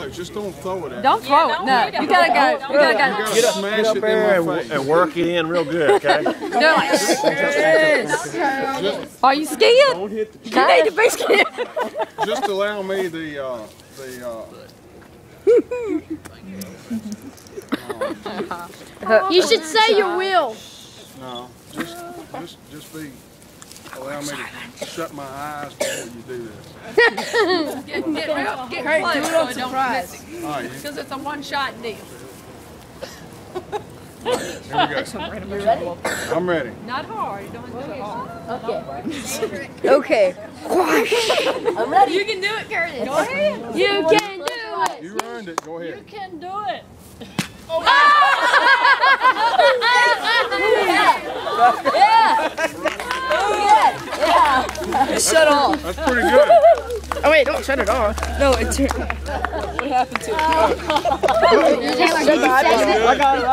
Look, just don't throw it at Don't me. throw it. No, you gotta go. You gotta You go. gotta Get up, smash get up it there in and, my face. and work it in real good, okay? Do it. Are you scared? Don't hit the You need to be scared. Just allow me the, uh, the, uh, You should say you will. no, just, just, just be, allow me to shut my eyes before you do this. Get, get, real, get close so it don't miss it. All right, Because it's a one-shot deal. here we go. Ready? I'm ready. Not hard. You don't do it hard. Okay. You can do it, Curtis. Go ahead. You can do it. You earned it, go ahead. You can do it. Oh, Shut off. That's pretty good. Oh wait, don't shut it off. No, it turned. What happened to it?